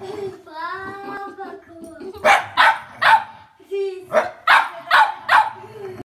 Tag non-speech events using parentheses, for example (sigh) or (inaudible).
嗯 (laughs) 哼